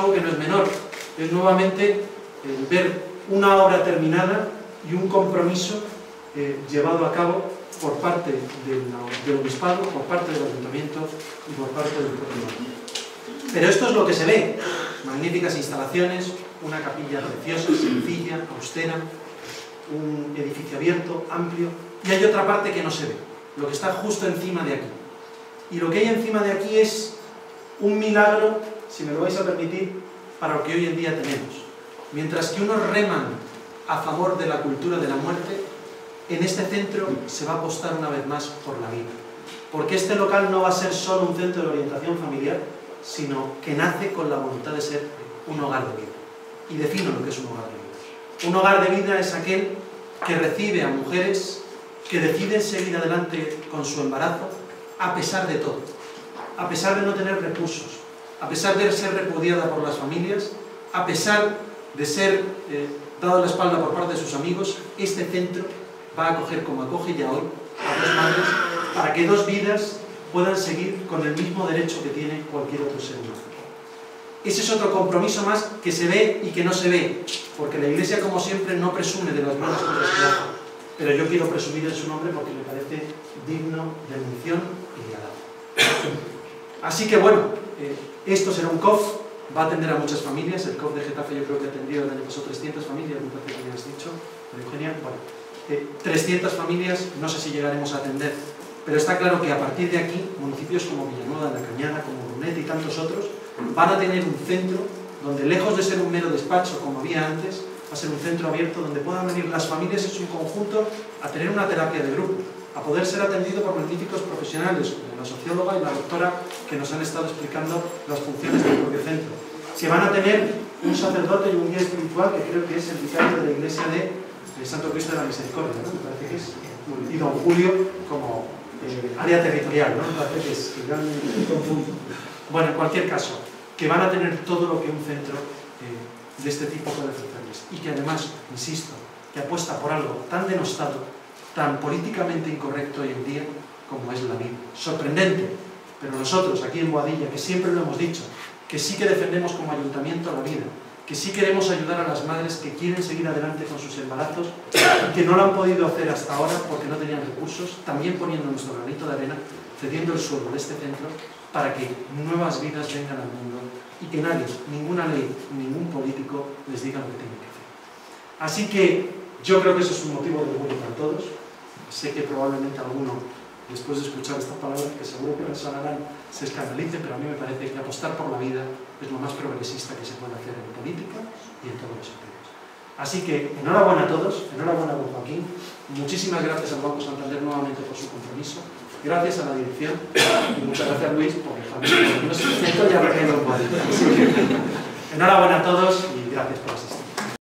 algo que no es menor, es nuevamente ver una obra terminada y un compromiso eh, llevado a cabo por parte del, del, obispado, por parte del ayuntamiento y por parte del propio Pero esto es lo que se ve, magníficas instalaciones, una capilla preciosa, sencilla, austera, un edificio abierto, amplio, y hay otra parte que no se ve, lo que está justo encima de aquí. Y lo que hay encima de aquí es un milagro, si me lo vais a permitir, para lo que hoy en día tenemos. Mientras que unos reman a favor de la cultura de la muerte, en este centro se va a apostar una vez más por la vida. Porque este local no va a ser solo un centro de orientación familiar, sino que nace con la voluntad de ser un hogar de vida. Y defino lo que es un hogar de vida. Un hogar de vida es aquel que recibe a mujeres que deciden seguir adelante con su embarazo a pesar de todo, a pesar de no tener recursos, a pesar de ser repudiada por las familias, a pesar de ser eh, dado la espalda por parte de sus amigos, este centro va a acoger como acoge ya hoy a dos madres para que dos vidas puedan seguir con el mismo derecho que tiene cualquier otro ser humano. Ese es otro compromiso más que se ve y que no se ve, porque la Iglesia, como siempre, no presume de las buenas cosas que hace, pero yo quiero presumir en su nombre porque me parece digno de mención y de alabo. Así que bueno, eh, esto será un COF, va a atender a muchas familias, el COF de Getafe yo creo que ha atendido el año pasado 300 familias, me parece dicho, Eugenia, bueno, 300 familias, no sé si llegaremos a atender, pero está claro que a partir de aquí, municipios como Villanueva la Cañada, como Brunete y tantos otros, van a tener un centro donde lejos de ser un mero despacho como había antes, va a ser un centro abierto donde puedan venir las familias en su conjunto a tener una terapia de grupo, a poder ser atendido por magníficos profesionales, como la socióloga y la doctora que nos han estado explicando las funciones del propio centro. Se van a tener un sacerdote y un guía espiritual que creo que es el vicario de la iglesia de, Santo Cristo de la Misericordia, ¿no? que es, y don Julio como eh, área territorial, ¿no? me parece que es gran Bueno, en cualquier caso, que van a tener todo lo que un centro eh, de este tipo puede ofrecerles. Y que además, insisto, que apuesta por algo tan denostado, tan políticamente incorrecto hoy en día, como es la vida. Sorprendente, pero nosotros aquí en Boadilla, que siempre lo hemos dicho, que sí que defendemos como ayuntamiento la vida, que sí queremos ayudar a las madres que quieren seguir adelante con sus embarazos y que no lo han podido hacer hasta ahora porque no tenían recursos, también poniendo nuestro granito de arena, cediendo el suelo de este centro para que nuevas vidas vengan al mundo y que nadie, ninguna ley, ningún político les diga lo que tienen que hacer. Así que yo creo que eso es un motivo de orgullo para todos. Sé que probablemente alguno, después de escuchar estas palabras, que seguro que resonarán, se escandalice, pero a mí me parece que apostar por la vida es lo más progresista que se puede hacer en política y en todos los sentidos. Así que enhorabuena a todos, enhorabuena a don Joaquín, muchísimas gracias al Banco Santander nuevamente por su compromiso, Gracias a la dirección y muchas gracias Luis por el ya Enhorabuena a todos y gracias por asistir.